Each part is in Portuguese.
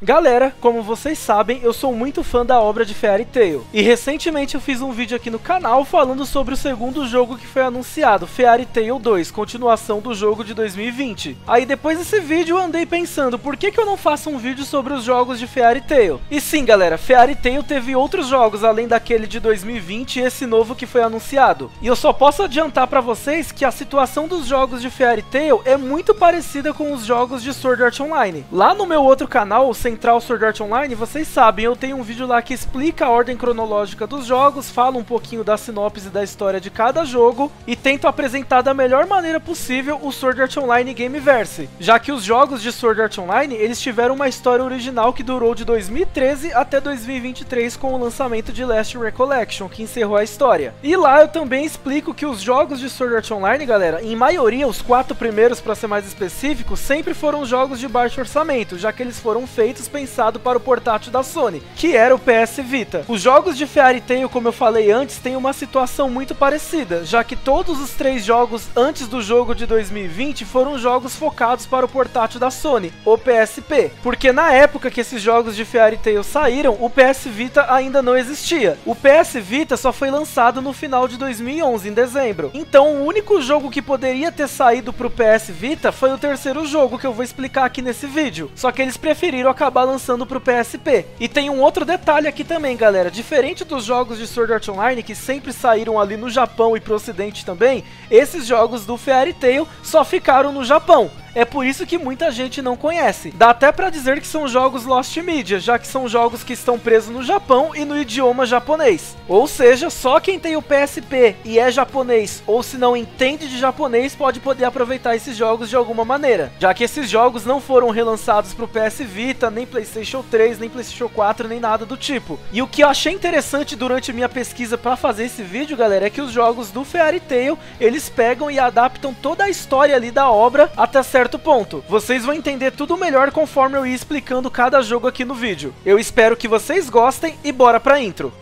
Galera, como vocês sabem, eu sou muito fã da obra de Fairy Tail, e recentemente eu fiz um vídeo aqui no canal falando sobre o segundo jogo que foi anunciado, Fairy Tail 2, continuação do jogo de 2020. Aí depois desse vídeo eu andei pensando, por que, que eu não faço um vídeo sobre os jogos de Fairy Tail? E sim galera, Fairy Tail teve outros jogos além daquele de 2020 e esse novo que foi anunciado. E eu só posso adiantar pra vocês que a situação dos jogos de Fairy Tail é muito parecida com os jogos de Sword Art Online. Lá no meu outro canal, o Central Sword Art Online, vocês sabem, eu tenho um vídeo lá que explica a ordem cronológica dos jogos, fala um pouquinho da sinopse da história de cada jogo e tento apresentar da melhor maneira possível o Sword Art Online Gameverse, já que os jogos de Sword Art Online, eles tiveram uma história original que durou de 2013 até 2023 com o lançamento de Last Recollection, que encerrou a história. E lá eu também explico que os jogos de Sword Art Online, galera, em maioria, os quatro primeiros para ser mais específico, sempre foram jogos de baixo orçamento, já que eles foram feitos pensado para o portátil da Sony, que era o PS Vita. Os jogos de Fairy Tail, como eu falei antes, têm uma situação muito parecida, já que todos os três jogos antes do jogo de 2020 foram jogos focados para o portátil da Sony, o PSP. Porque na época que esses jogos de Fairy Tail saíram, o PS Vita ainda não existia. O PS Vita só foi lançado no final de 2011, em dezembro. Então o único jogo que poderia ter saído para o PS Vita foi o terceiro jogo que eu vou explicar aqui nesse vídeo. Só que eles preferiram acabar acabar lançando pro PSP. E tem um outro detalhe aqui também, galera. Diferente dos jogos de Sword Art Online, que sempre saíram ali no Japão e pro ocidente também, esses jogos do Fairy Tail só ficaram no Japão. É por isso que muita gente não conhece. Dá até para dizer que são jogos Lost Media, já que são jogos que estão presos no Japão e no idioma japonês. Ou seja, só quem tem o PSP e é japonês, ou se não entende de japonês, pode poder aproveitar esses jogos de alguma maneira, já que esses jogos não foram relançados para o PS Vita, nem PlayStation 3, nem PlayStation 4, nem nada do tipo. E o que eu achei interessante durante minha pesquisa para fazer esse vídeo, galera, é que os jogos do Fairy Tail, eles pegam e adaptam toda a história ali da obra até certo certo ponto. Vocês vão entender tudo melhor conforme eu ir explicando cada jogo aqui no vídeo. Eu espero que vocês gostem e bora pra intro.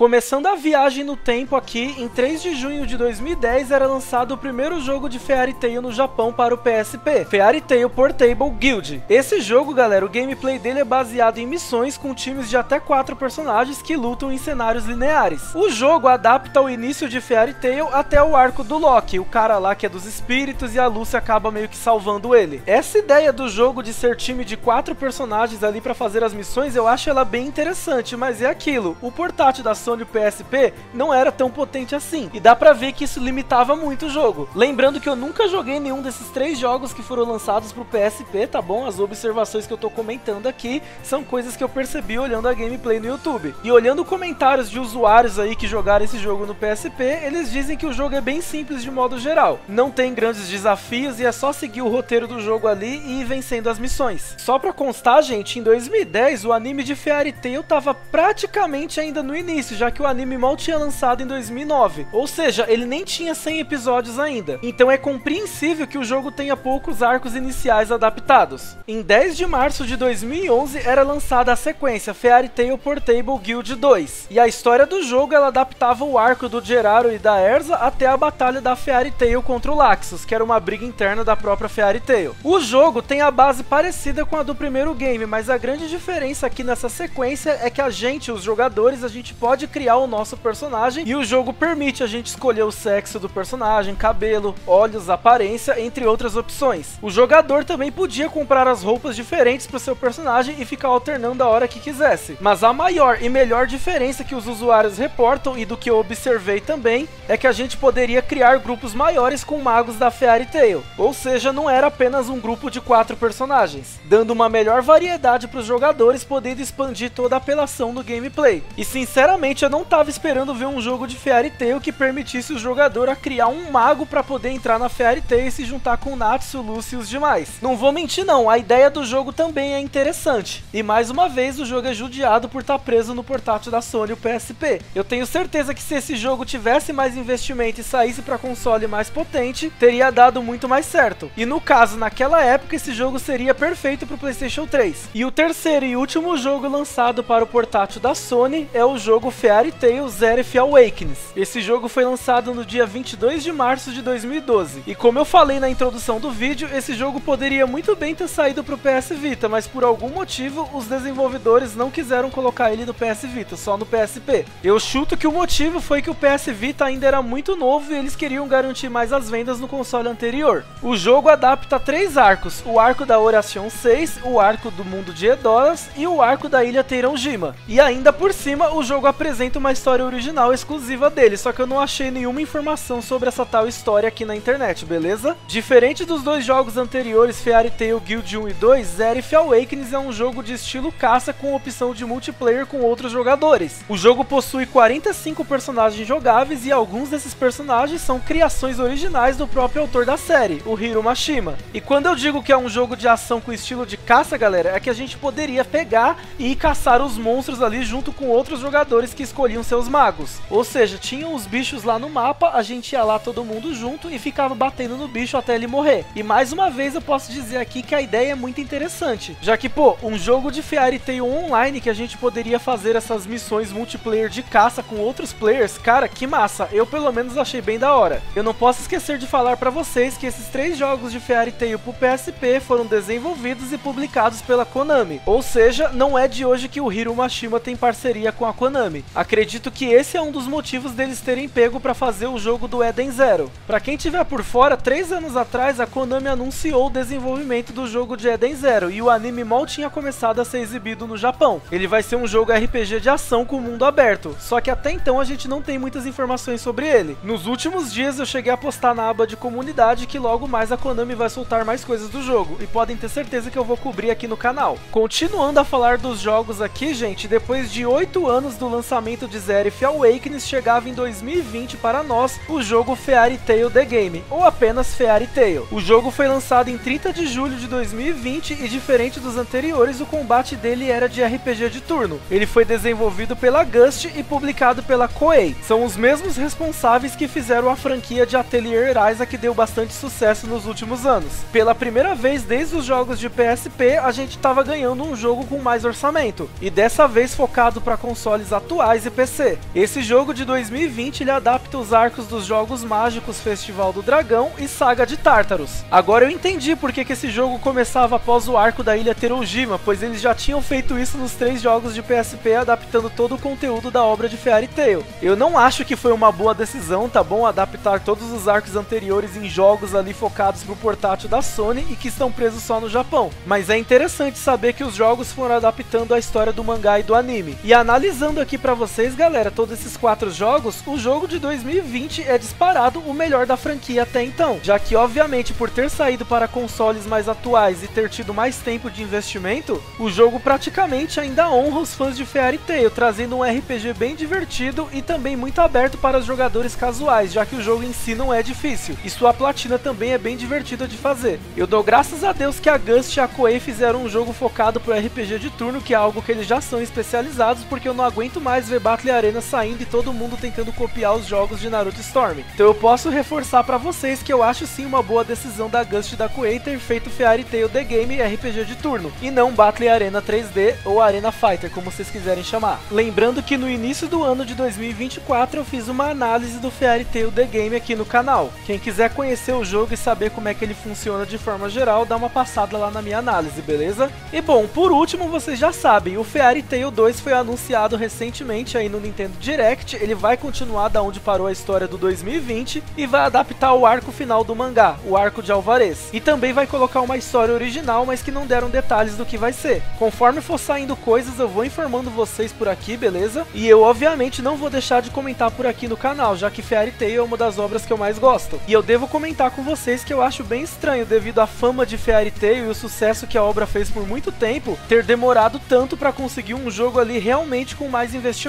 Começando a viagem no tempo aqui, em 3 de junho de 2010 era lançado o primeiro jogo de Fairy Tail no Japão para o PSP, Fairy Tail Portable Guild. Esse jogo, galera, o gameplay dele é baseado em missões com times de até 4 personagens que lutam em cenários lineares. O jogo adapta o início de Fairy Tail até o arco do Loki, o cara lá que é dos espíritos e a Lucy acaba meio que salvando ele. Essa ideia do jogo de ser time de 4 personagens ali para fazer as missões, eu acho ela bem interessante, mas é aquilo, o portátil da Sony Sony PSP não era tão potente assim. E dá pra ver que isso limitava muito o jogo. Lembrando que eu nunca joguei nenhum desses três jogos que foram lançados pro PSP, tá bom? As observações que eu tô comentando aqui são coisas que eu percebi olhando a gameplay no YouTube. E olhando comentários de usuários aí que jogaram esse jogo no PSP, eles dizem que o jogo é bem simples de modo geral. Não tem grandes desafios e é só seguir o roteiro do jogo ali e ir vencendo as missões. Só pra constar, gente, em 2010 o anime de Fairy Tail tava praticamente ainda no início, já que o anime mal tinha lançado em 2009, ou seja, ele nem tinha 100 episódios ainda. Então é compreensível que o jogo tenha poucos arcos iniciais adaptados. Em 10 de março de 2011 era lançada a sequência Fairy Tail Portable Guild 2, e a história do jogo ela adaptava o arco do Geraro e da Erza até a batalha da Fairy Tail contra o Laxus, que era uma briga interna da própria Fairy Tail. O jogo tem a base parecida com a do primeiro game, mas a grande diferença aqui nessa sequência é que a gente, os jogadores, a gente pode criar o nosso personagem e o jogo permite a gente escolher o sexo do personagem, cabelo, olhos, aparência, entre outras opções. O jogador também podia comprar as roupas diferentes para o seu personagem e ficar alternando a hora que quisesse. Mas a maior e melhor diferença que os usuários reportam e do que eu observei também é que a gente poderia criar grupos maiores com magos da Fairy Tail, ou seja, não era apenas um grupo de quatro personagens, dando uma melhor variedade para os jogadores, podendo expandir toda a apelação do gameplay. E sinceramente eu não tava esperando ver um jogo de Fairy Tail que permitisse o jogador a criar um mago para poder entrar na Fairy Tail e se juntar com Natsu, Lucy e os demais. Não vou mentir não, a ideia do jogo também é interessante. E mais uma vez o jogo é judiado por estar tá preso no portátil da Sony, o PSP. Eu tenho certeza que se esse jogo tivesse mais investimento e saísse para console mais potente, teria dado muito mais certo. E no caso, naquela época, esse jogo seria perfeito para o PlayStation 3. E o terceiro e último jogo lançado para o portátil da Sony é o jogo Fairy Tail Zeref Awakens. Esse jogo foi lançado no dia 22 de março de 2012. E como eu falei na introdução do vídeo, esse jogo poderia muito bem ter saído para o PS Vita, mas por algum motivo os desenvolvedores não quiseram colocar ele no PS Vita, só no PSP. Eu chuto que o motivo foi que o PS Vita ainda era muito novo e eles queriam garantir mais as vendas no console anterior. O jogo adapta três arcos, o arco da Oração 6, o arco do mundo de Edoras e o arco da ilha Teirãojima. E ainda por cima, o jogo apresenta uma história original exclusiva dele, só que eu não achei nenhuma informação sobre essa tal história aqui na internet, beleza? Diferente dos dois jogos anteriores, Fairy Tail Guild 1 e 2, Zerif Awakens é um jogo de estilo caça com opção de multiplayer com outros jogadores. O jogo possui 45 personagens jogáveis e alguns desses personagens são criações originais do próprio autor da série, o Hiro Mashima. E quando eu digo que é um jogo de ação com estilo de caça, galera, é que a gente poderia pegar e caçar os monstros ali junto com outros jogadores que escolhiam seus magos. Ou seja, tinham os bichos lá no mapa, a gente ia lá todo mundo junto e ficava batendo no bicho até ele morrer. E mais uma vez eu posso dizer aqui que a ideia é muito interessante, já que, pô, um jogo de Fairy Tail online que a gente poderia fazer essas missões multiplayer de caça com outros players, cara, que massa. Eu pelo menos achei bem da hora. Eu não posso esquecer de falar para vocês que esses três jogos de Fairy Tail pro PSP foram desenvolvidos e publicados pela Konami. Ou seja, não é de hoje que o Hiro Mashima tem parceria com a Konami. Acredito que esse é um dos motivos deles terem pego para fazer o jogo do Eden Zero. Para quem tiver por fora, três anos atrás a Konami anunciou o desenvolvimento do jogo de Eden Zero e o anime mal tinha começado a ser exibido no Japão. Ele vai ser um jogo RPG de ação com mundo aberto, só que até então a gente não tem muitas informações sobre ele. Nos últimos dias eu cheguei a postar na aba de comunidade que logo mais a Konami vai soltar mais coisas do jogo e podem ter certeza que eu vou cobrir aqui no canal. Continuando a falar dos jogos aqui, gente, depois de 8 anos do lançamento de Zerif Awakens, chegava em 2020 para nós o jogo Fairy Tail The Game, ou apenas Fairy Tail. O jogo foi lançado em 30 de julho de 2020 e diferente dos anteriores, o combate dele era de RPG de turno. Ele foi desenvolvido pela Gust e publicado pela Koei. São os mesmos responsáveis que fizeram a franquia de Atelier Ryza que deu bastante sucesso nos últimos anos. Pela primeira vez desde os jogos de PSP, a gente estava ganhando um jogo com mais orçamento, e dessa vez focado para consoles atuais e PC. Esse jogo de 2020 ele adapta os arcos dos jogos mágicos Festival do Dragão e Saga de Tartarus. Agora eu entendi por que, esse jogo começava após o arco da Ilha Teroujima, pois eles já tinham feito isso nos três jogos de PSP, adaptando todo o conteúdo da obra de Fairy Tail. Eu não acho que foi uma boa decisão, tá bom, adaptar todos os arcos anteriores em jogos ali focados pro portátil da Sony e que estão presos só no Japão. Mas é interessante saber que os jogos foram adaptando a história do mangá e do anime. E analisando aqui para vocês, galera, todos esses quatro jogos, o jogo de 2020 é disparado o melhor da franquia até então, já que obviamente por ter saído para consoles mais atuais e ter tido mais tempo de investimento, o jogo praticamente ainda honra os fãs de Fairy Tail, trazendo um RPG bem divertido e também muito aberto para os jogadores casuais, já que o jogo em si não é difícil, e sua platina também é bem divertida de fazer. Eu dou graças a Deus que a Gust e a Koei fizeram um jogo focado pro RPG de turno, que é algo que eles já são especializados, porque eu não aguento mais ver Battle Arena saindo e todo mundo tentando copiar os jogos de Naruto Storm. Então eu posso reforçar para vocês que eu acho sim uma boa decisão da Gust da Koei ter feito Fairy Tail The Game RPG de turno, e não Battle Arena 3D ou Arena Fighter, como vocês quiserem chamar. Lembrando que no início do ano de 2024 eu fiz uma análise do Fairy Tail The Game aqui no canal. Quem quiser conhecer o jogo e saber como é que ele funciona de forma geral, dá uma passada lá na minha análise, beleza? E bom, por último, vocês já sabem, o Fairy Tail 2 foi anunciado recentemente aí no Nintendo Direct, ele vai continuar da onde parou a história do 2020 e vai adaptar o arco final do mangá, o arco de Alvarez. E também vai colocar uma história original, mas que não deram detalhes do que vai ser. Conforme for saindo coisas, eu vou informando vocês por aqui, beleza? E eu obviamente não vou deixar de comentar por aqui no canal, já que Fairy Tail é uma das obras que eu mais gosto. E eu devo comentar com vocês que eu acho bem estranho, devido à fama de Fairy Tail e o sucesso que a obra fez por muito tempo, ter demorado tanto para conseguir um jogo ali realmente com mais investimento,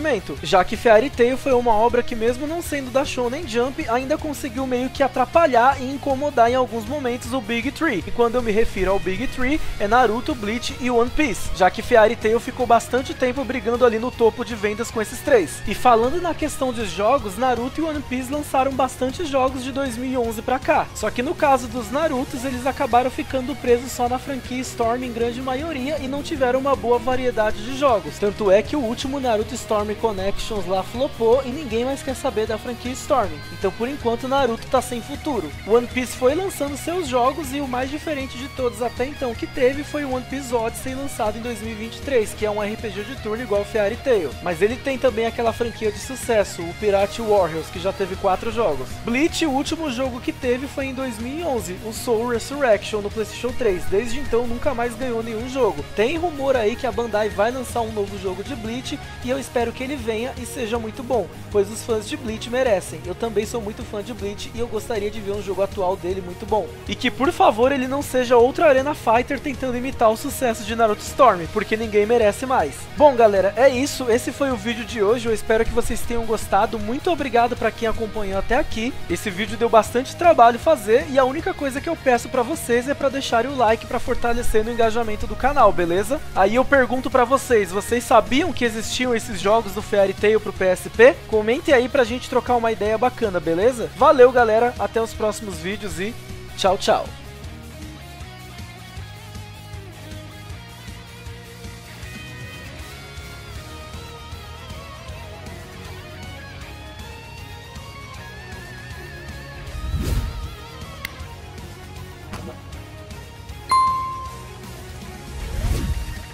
já que Fairy Tail foi uma obra que mesmo não sendo da Shonen Jump, ainda conseguiu meio que atrapalhar e incomodar em alguns momentos o Big Tree. E quando eu me refiro ao Big Tree, é Naruto, Bleach e One Piece, já que Fairy Tail ficou bastante tempo brigando ali no topo de vendas com esses três. E falando na questão dos jogos, Naruto e One Piece lançaram bastante jogos de 2011 para cá. Só que no caso dos Narutos, eles acabaram ficando presos só na franquia Storm em grande maioria e não tiveram uma boa variedade de jogos. Tanto é que o último Naruto Storm Storm Connections lá flopou e ninguém mais quer saber da franquia Storm. Então por enquanto Naruto tá sem futuro. One Piece foi lançando seus jogos e o mais diferente de todos até então que teve foi o One Piece Odyssey lançado em 2023, que é um RPG de turno igual Fairy Tail. Mas ele tem também aquela franquia de sucesso, o Pirate Warriors, que já teve quatro jogos. Bleach, o último jogo que teve foi em 2011, o Soul Resurrection no PlayStation 3. Desde então nunca mais ganhou nenhum jogo. Tem rumor aí que a Bandai vai lançar um novo jogo de Bleach e eu espero que ele venha e seja muito bom, pois os fãs de Bleach merecem. Eu também sou muito fã de Bleach e eu gostaria de ver um jogo atual dele muito bom. E que por favor ele não seja outra Arena Fighter tentando imitar o sucesso de Naruto Storm, porque ninguém merece mais. Bom galera, é isso, esse foi o vídeo de hoje, eu espero que vocês tenham gostado, muito obrigado para quem acompanhou até aqui. Esse vídeo deu bastante trabalho fazer e a única coisa que eu peço para vocês é para deixarem o like para fortalecer no engajamento do canal, beleza? Aí eu pergunto para vocês, vocês sabiam que existiam esses jogos do Fairy Tail pro PSP? Comentem aí pra gente trocar uma ideia bacana, beleza? Valeu galera, até os próximos vídeos e tchau tchau!